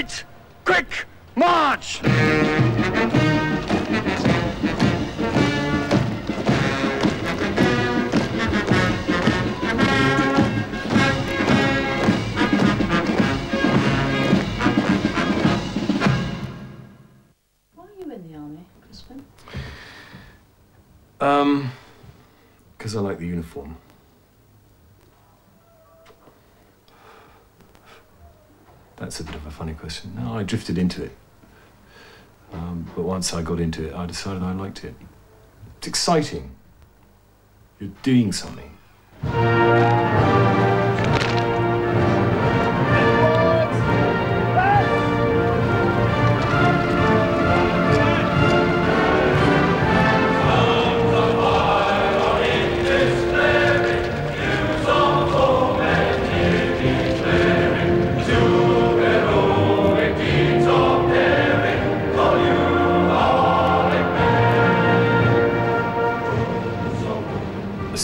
Right! Quick! March! Why are you in the army, Crispin? Um, because I like the uniform. That's a bit of a funny question. No, I drifted into it. Um, but once I got into it, I decided I liked it. It's exciting. You're doing something.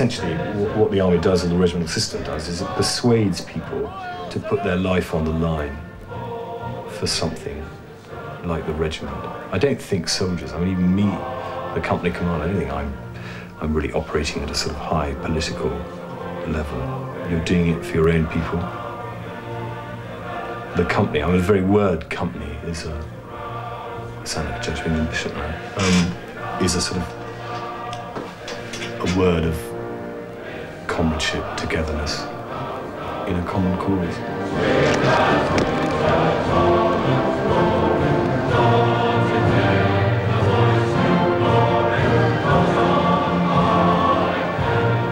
Essentially wh- what the army does or the regimental system does is it persuades people to put their life on the line for something like the regiment. I don't think soldiers, I mean even me, the company commander, I don't think I'm I'm really operating at a sort of high political level. You're doing it for your own people. The company, I mean the very word company is a I sound like a Judge Bingham Bishop now, um, is a sort of a word of comradeship, togetherness in a common cause.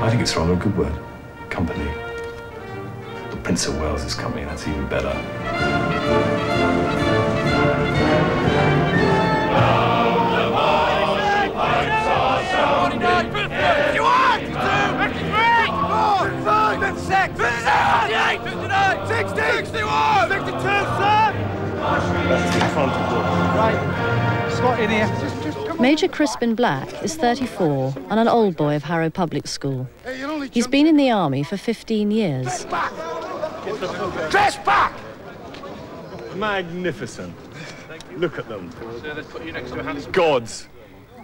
I think it's rather a good word. Company. The Prince of Wales is company, that's even better. 60! 61! 62, sir! Right, Scott in here. Just, just come Major Crispin Black is 34 and an old boy of Harrow Public School. He's been in the army for 15 years. Dress back! Magnificent. Look at them. Gods.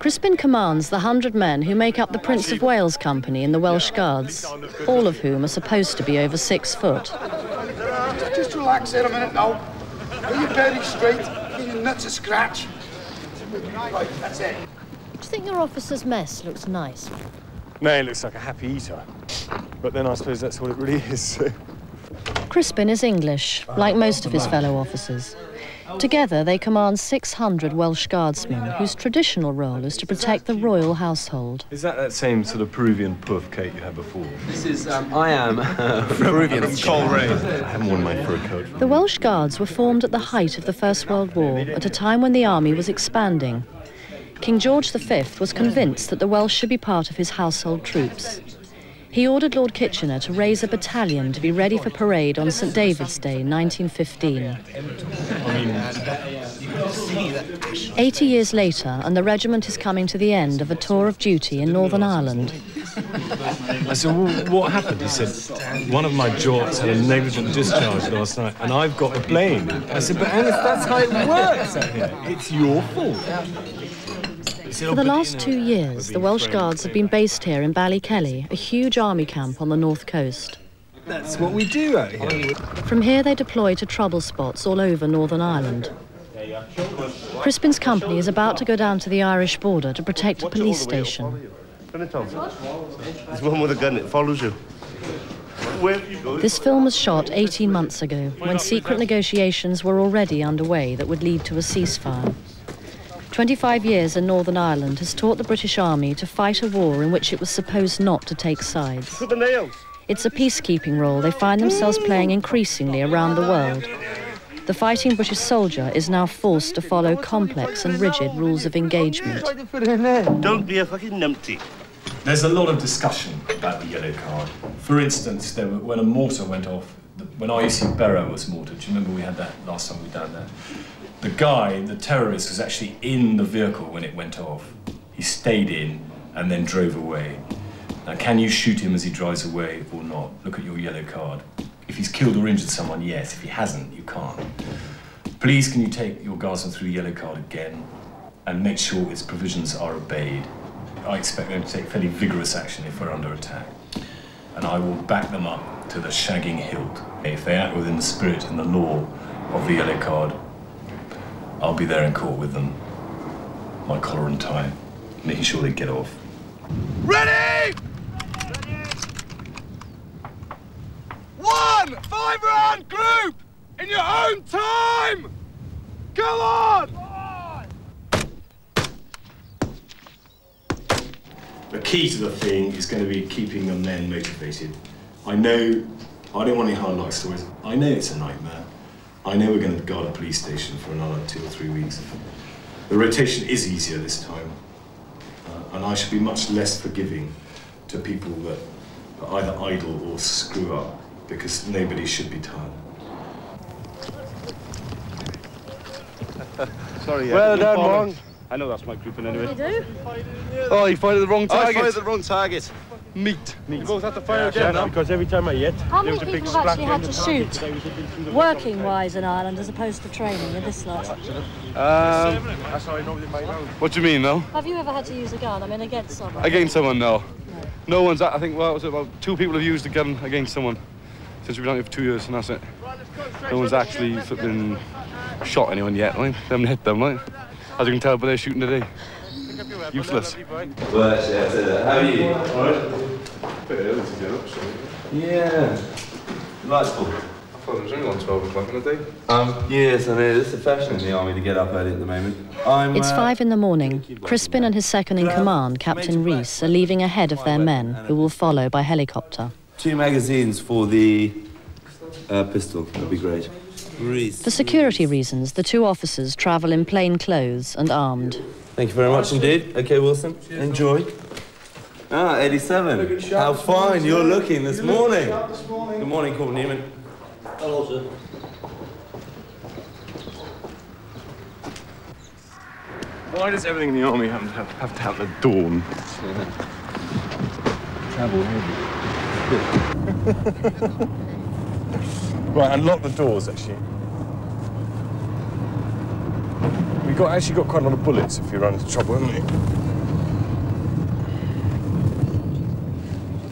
Crispin commands the 100 men who make up the Prince of Wales Company in the Welsh Guards, all of whom are supposed to be over six foot. Just, just relax here a minute now. Get your bearings straight. Get your nuts a scratch. Right, that's it. Do you think your officer's mess looks nice? No, it looks like a happy eater. But then I suppose that's what it really is. Crispin is English, like most of his fellow officers. Together, they command 600 Welsh Guardsmen, whose traditional role is to protect the royal household. Is that that same sort of Peruvian puff cake you had before? This is, um, I am Peruvian. Coleraine. I haven't worn my fur coat. The Welsh Guards were formed at the height of the First World War, at a time when the army was expanding. King George V was convinced that the Welsh should be part of his household troops. He ordered Lord Kitchener to raise a battalion to be ready for parade on St David's Day, 1915. 80 years later, and the regiment is coming to the end of a tour of duty in Northern Ireland. I said, well, what happened? He said, one of my jorts had a negligent discharge last night, and I've got the blame. I said, but that's how it works. It's your fault. He said, For "Oh, the last two years, the Welsh. Guards have been based here in Ballykelly, a huge army camp on the north coast. That's what we do out here. From here, they deploy to trouble spots all over Northern Ireland. Crispin's company is about to go down to the Irish border to protect a police station. There's one with a gun that follows you. Where you go? This film was shot 18 months ago, when secret negotiations were already underway that would lead to a ceasefire. 25 years in Northern Ireland has taught the British Army to fight a war in which it was supposed not to take sides. Put the nails. It's a peacekeeping role they find themselves playing increasingly around the world. The fighting British soldier is now forced to follow complex and rigid rules of engagement. Don't be a fucking numpty. There's a lot of discussion about the yellow card. For instance, there were, when a mortar went off, the, when IEC Barrow was mortared, do you remember we had that last time we done that? The guy, the terrorist, was actually in the vehicle when it went off. He stayed in and then drove away. Now, can you shoot him as he drives away or not? Look at your yellow card. If he's killed or injured someone, yes. If he hasn't, you can't. Please, can you take your garrison through the yellow card again and make sure its provisions are obeyed? I expect them to take fairly vigorous action if we're under attack. And I will back them up to the shagging hilt. If they act within the spirit and the law of the yellow card, I'll be there in court with them. My collar and tie, making sure they get off. Ready! One five-round group in your own time! Go on! The key to the thing is going to be keeping the men motivated. I know, I don't want any hard luck stories. I know it's a nightmare. I know we're going to guard a police station for another two or three weeks. The rotation is easier this time. Uh, and I should be much less forgiving to people that are either idle or screw up because nobody should be tired. Sorry, yeah. Well you done, fallen. Wong. I know that's my grouping anyway. do? Oh, you fired the wrong target. I target. fired the wrong target. Meat. You Meat. both have to fire Yeah, again now. because every time I hit, How there many was a big people have actually had to shoot, Today we did through the working wise in Ireland as opposed to training in this lot? Um, that's how I know they. What do you mean, though? Have you ever had to use a gun? I mean, against someone? Against someone, no. No one's. I think. Well, it was about two people have used a gun against someone since we've been out here for two years, and that's it. No one's actually flipping shot anyone yet. Right? They haven't hit them, right? As you can tell by their shooting today. Useless. Well, actually, I said that. How are you? Yeah. Delightful. I thought it was only on 12 o'clock in the day. Um, yes, I know. It's a fashion in the army to get up early at the moment. I'm. It's uh, five in the morning. Crispin and his second in command, Captain Rees, are leaving ahead of their men, who will follow by helicopter. Two magazines for the uh, pistol. That'd be great. Rees. For security reasons, the two officers travel in plain clothes and armed. Thank you very much indeed. Okay, Wilson. Enjoy. Ah, 87. How fine you're looking this morning. Good morning, Corporal Newman. Hello, sir. Why does everything in the army have to have, have, to have at dawn? right, and lock the doors, actually. We got actually got quite a lot of bullets if you run into trouble, haven't we?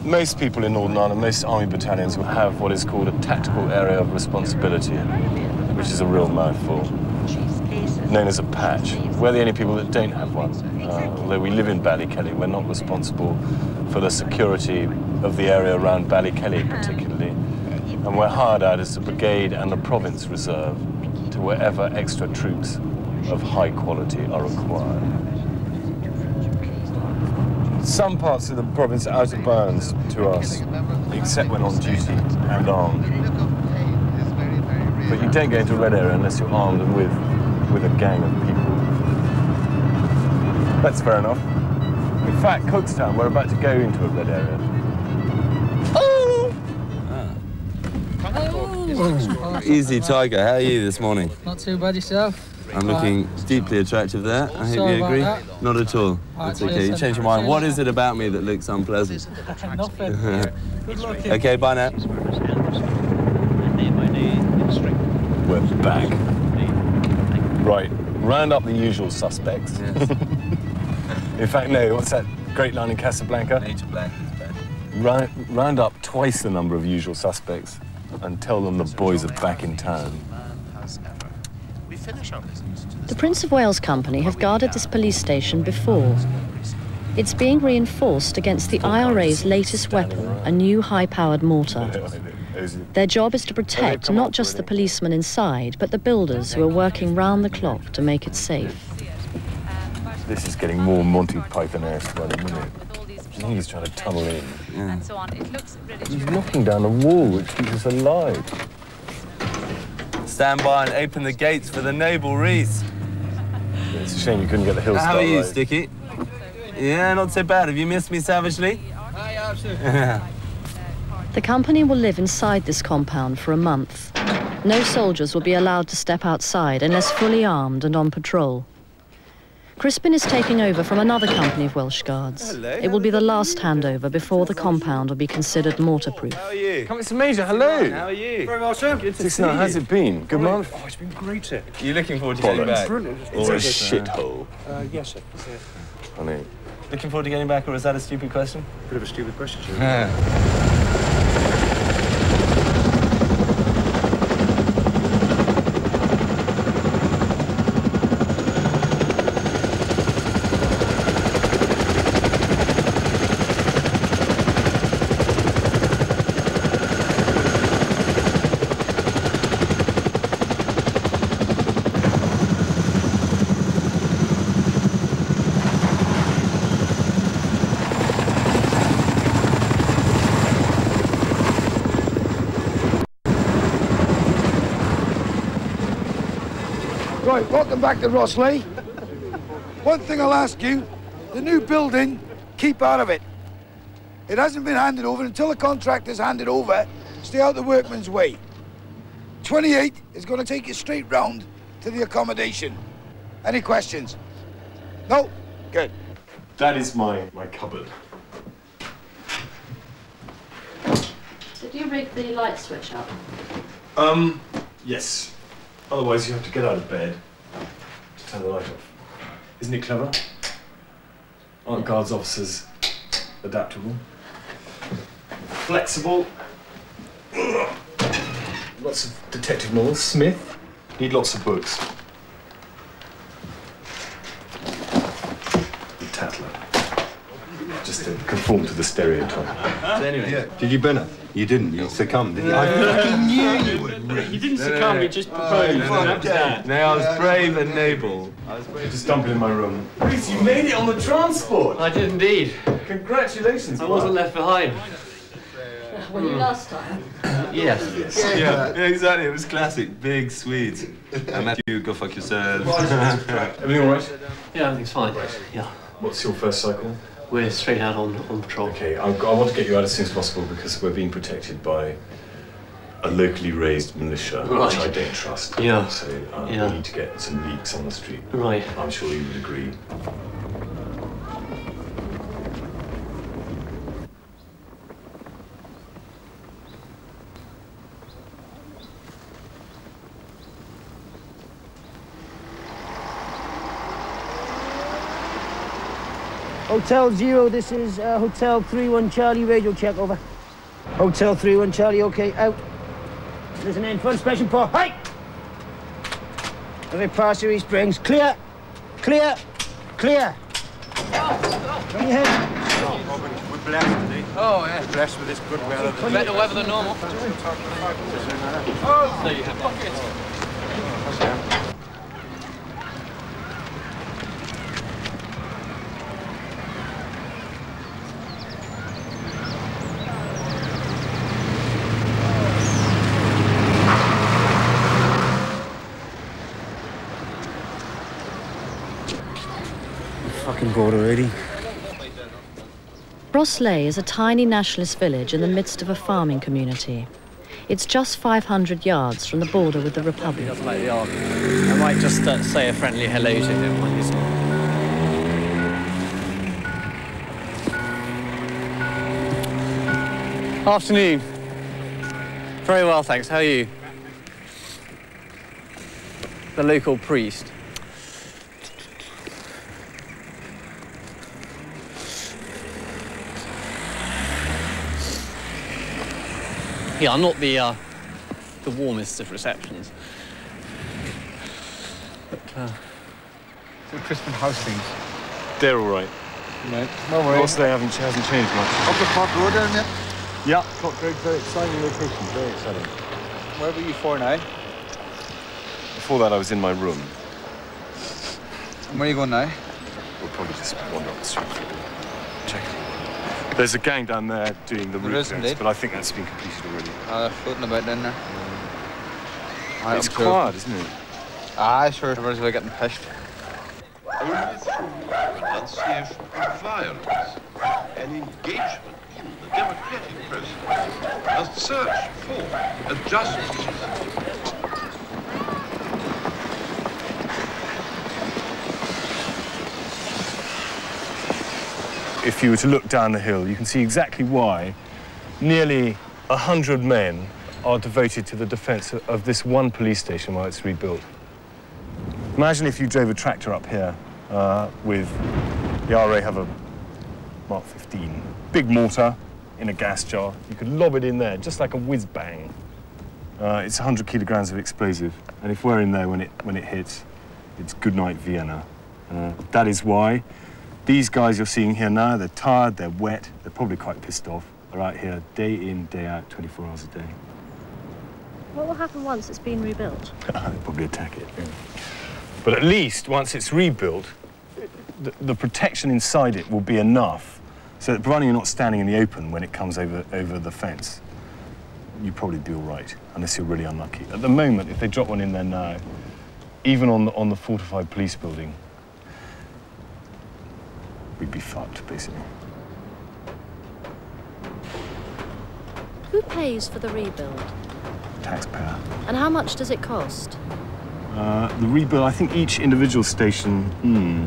Most people in Northern Ireland, most army battalions will have what is called a tactical area of responsibility, which is a real mouthful known as a patch. We're the only people that don't have one. Uh, although we live in Ballykelly, we're not responsible for the security of the area around Ballykelly particularly. And we're hired out as the brigade and the province reserve to wherever extra troops of high quality are required. Some parts of the province are out of bounds to us, except when on duty and armed. But you don't go into a red area unless you're armed and with with a gang of people. That's fair enough. In fact, Cookstown, we're about to go into a red area. Oh! Easy, Tiger. How are you this morning? Not too bad yourself. I'm looking deeply attractive there. I hope Sorry you agree. that. Not at all. That's well, okay. You listen, change your mind. change What it. is it about me that looks unpleasant? Nothing. Good looking. Okay, bye now. We're back. Right, round up the usual suspects. In fact, no, what's that great line in Casablanca? Major Black is bad. Round, round up twice the number of usual suspects and tell them the boys are back in town. The Prince of Wales Company have guarded this police station before. It's being reinforced against the IRA's latest weapon, a new high-powered mortar. Their job is to protect not just the policemen inside, but the builders who are working round the clock to make it safe. This is getting more Monty Python-esque by the minute. He's trying to tunnel in. and so on. It looks really He's knocking down a wall which keeps us alive. Stand by and open the gates for the noble Rees. It's a shame you couldn't get the hill How are you, right. Sticky? Yeah, not so bad. Have you missed me savagely? The company will live inside this compound for a month. No soldiers will be allowed to step outside unless fully armed and on patrol. Crispin is taking over from another company of Welsh Guards. Hello. It will be the last handover before the compound will be considered mortar-proof. How are you? Come, it's Major. Hello. How are you? Very well, sir. Good to Six see now, you. how's it been? Good month? Oh, it's been great, sir. Are you looking forward to getting back? Brilliant. Or a It's a- shithole? Uh, yes, sir. Honey. Looking forward to getting back, or is that a stupid question? Bit of a stupid question, sir. Right, welcome back to Rosslea. One thing I'll ask you, the new building, keep out of it. It hasn't been handed over until the contractor's handed over. Stay out the workman's way. 28 is going to take you straight round to the accommodation. Any questions? No? Good. That is my, my cupboard. Did you rig the light switch up? Um, yes. Otherwise, you have to get out of bed to turn the light off. Isn't it clever? Aren't guards officers adaptable? Flexible? Lots of detective novels. Smith? Need lots of books. The Tattler. Just to conform to the stereotype. So anyway, Did you burn up? You didn't. You succumbed, did you? I fucking knew you would. You didn't succumb, you just proposed. Oh, that was that. no, I was brave and noble. I was brave. Just dump it in my room. Rees, you made it on the transport. I did indeed. Congratulations. I wasn't left behind. Were you last time? Yes. Yeah, yeah, exactly. It was classic. Big Swedes. And Matthew, go fuck yourself. Everything all right? Yeah, everything's fine. Yeah. What's your first cycle? We're straight out on, on patrol. Okay, I, I want to get you out as soon as possible because we're being protected by a locally raised militia, which I don't trust. Yeah. So uh, Yeah. we need to get some leaks on the street. Right. I'm sure you would agree. Hotel Zero, this is uh, Hotel 3-1 Charlie, radio check, over. Hotel 3-1 Charlie, okay, out. Listen in, front special pour, hey! Every pass East Springs, clear, clear, clear. Turn your head. We're blessed today. Oh, yeah. We're blessed with this good weather. Better weather than normal. So you have pockets. Fucking bored already. Rosslea is a tiny nationalist village in the midst of a farming community. It's just 500 yards from the border with the Republic. Like the. I might just uh, say a friendly hello to him when he's. Afternoon. Very well, thanks. How are you? The local priest. Yeah, I'm not the uh, the warmest of receptions. But uh, So Crispin House things. They're all right. Right. No worries. Also, they haven't, hasn't changed much. Up the Park Road down there? Yeah, Clock Road, very exciting location, very exciting. Where were you for now? Before that, I was in my room. And where are you going now? We'll probably just wander up the street for a bit. Check. There's a gang down there doing the There route is gates, indeed. but I think that's been completed already. Uh, they're floating about down there. Aye, it's I'm sure. quiet, isn't it? Aye, sure. Everybody's really getting pished. Only through renunciation of violence and engagement in the democratic process, a search for a justice if you were to look down the hill, you can see exactly why nearly 100 men are devoted to the defence of- this one police station while it's rebuilt. Imagine if you drove a tractor up here uh, with the RA have a Mark 15, big mortar in a gas jar. You could lob it in there just like a whiz bang. Uh, it's 100 kilograms of explosive, and if we're in there when it when it hits, it's goodnight Vienna. Uh, that is why these guys you're seeing here now, they're tired, they're wet, they're probably quite pissed off. They're out here day in, day out, 24 hours a day. What will happen once it's been rebuilt? They'll probably attack it. But at least once it's rebuilt, the, the protection inside it will be enough so that providing you're not standing in the open when it comes over, over the fence, you probably do all right, unless you're really unlucky. At the moment, if they drop one in there now, even on the, on the fortified police building, we'd be fucked, basically. Who pays for the rebuild? Taxpayer. And how much does it cost? Uh, the rebuild, I think each individual station, hmm,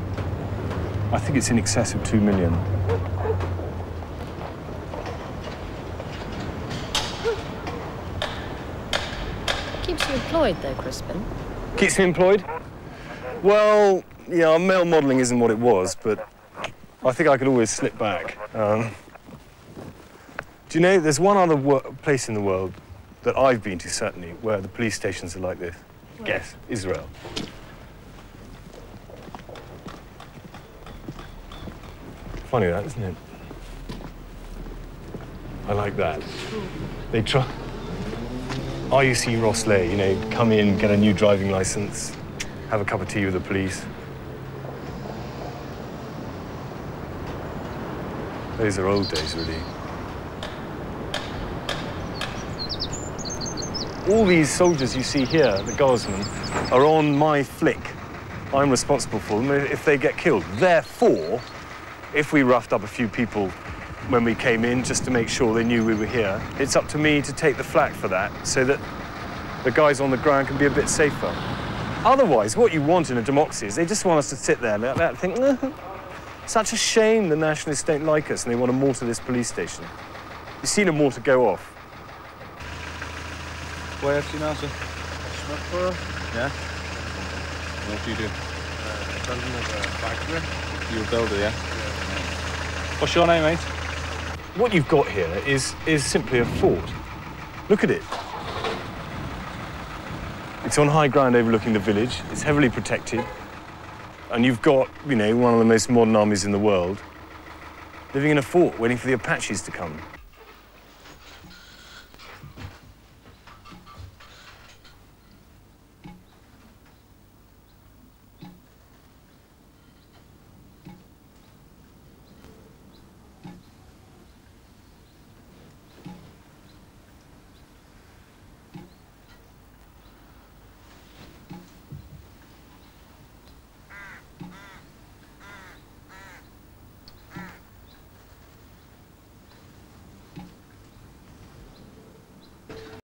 I think it's in excess of two million. Keeps you employed, though, Crispin. Keeps me employed? Well, yeah, male modelling isn't what it was, but I think I could always slip back. Um, do you know, there's one other place in the world that I've been to, certainly, where the police stations are like this. Guess, Israel. Funny that, isn't it? I like that. They try. RUC Rosslea, you know, come in, get a new driving license, have a cup of tea with the police. Those are old days, really. All these soldiers you see here, the guardsmen, are on my flick. I'm responsible for them if they get killed. Therefore, if we roughed up a few people when we came in just to make sure they knew we were here, it's up to me to take the flak for that so that the guys on the ground can be a bit safer. Otherwise, what you want in a democracy is they just want us to sit there and think, "Eh, such a shame the nationalists don't like us and they want to mortar this police station. You've seen a mortar go off. Why have you now, sir? Smokeborough. Yeah. What do you do? Uh, building of a factory. You're a builder, yeah? What's your name, mate? What you've got here is, is simply a fort. Look at it. It's on high ground overlooking the village. It's heavily protected. And you've got, you know, one of the most modern armies in the world living in a fort waiting for the Apaches to come.